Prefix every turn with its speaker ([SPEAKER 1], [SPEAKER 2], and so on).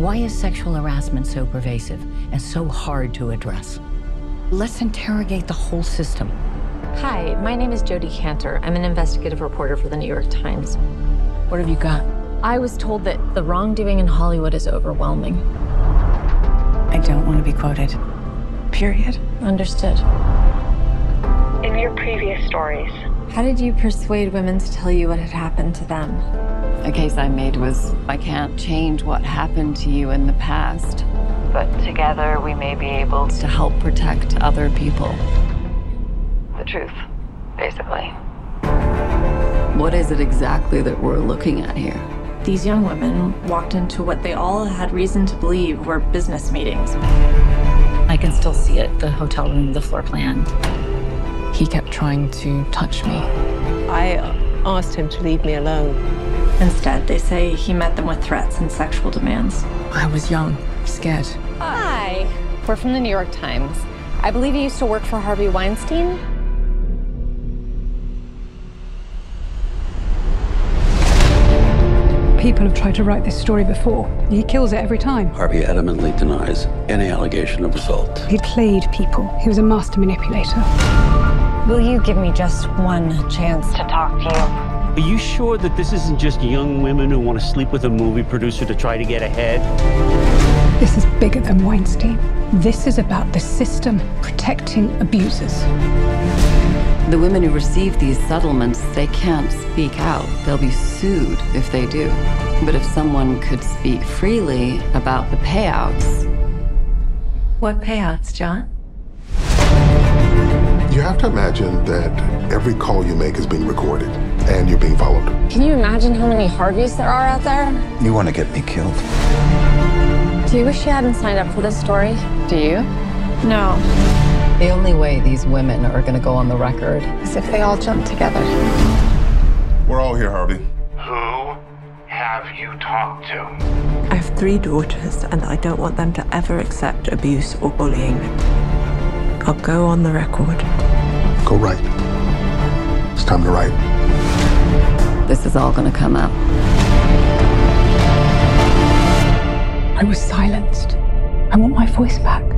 [SPEAKER 1] Why is sexual harassment so pervasive and so hard to address? Let's interrogate the whole system.
[SPEAKER 2] Hi, my name is Jodi Kantor. I'm an investigative reporter for the New York Times.
[SPEAKER 1] What have you got?
[SPEAKER 2] I was told that the wrongdoing in Hollywood is overwhelming.
[SPEAKER 3] I don't want to be quoted. Period.
[SPEAKER 2] Understood.
[SPEAKER 4] In your previous stories,
[SPEAKER 2] How did you persuade women to tell you what had happened to them?
[SPEAKER 3] A case I made was I can't change what happened to you in the past, but together we may be able to help protect other people. The truth, basically. What is it exactly that we're looking at here?
[SPEAKER 2] These young women walked into what they all had reason to believe were business meetings.
[SPEAKER 5] I can still see it the hotel room, the floor plan.
[SPEAKER 6] He kept trying to touch me.
[SPEAKER 7] I asked him to leave me alone.
[SPEAKER 2] Instead, they say he met them with threats and sexual demands.
[SPEAKER 6] I was young, scared.
[SPEAKER 8] Hi. We're from the New York Times. I believe you used to work for Harvey Weinstein.
[SPEAKER 9] People have tried to write this story before. He kills it every time.
[SPEAKER 10] Harvey adamantly denies any allegation of assault.
[SPEAKER 9] He played people. He was a master manipulator.
[SPEAKER 8] Will you give me just one chance to talk to you?
[SPEAKER 11] Are you sure that this isn't just young women who want to sleep with a movie producer to try to get ahead?
[SPEAKER 9] This is bigger than Weinstein. This is about the system protecting abusers.
[SPEAKER 3] The women who receive these settlements, they can't speak out. They'll be sued if they do. But if someone could speak freely about the payouts.
[SPEAKER 2] What payouts, John?
[SPEAKER 12] You have to imagine that every call you make is being recorded and you're being followed.
[SPEAKER 8] Can you imagine how many Harveys there are out there?
[SPEAKER 10] You want to get me killed?
[SPEAKER 8] Do you wish you hadn't signed up for this story?
[SPEAKER 3] Do you?
[SPEAKER 8] No.
[SPEAKER 3] The only way these women are going to go on the record
[SPEAKER 8] is if they all jump together.
[SPEAKER 12] We're all here, Harvey.
[SPEAKER 13] Who have you talked to?
[SPEAKER 7] I have three daughters, and I don't want them to ever accept abuse or bullying. I'll go on the record.
[SPEAKER 12] Go right. It's time to write.
[SPEAKER 3] This is all going to come up.
[SPEAKER 9] I was silenced. I want my voice back.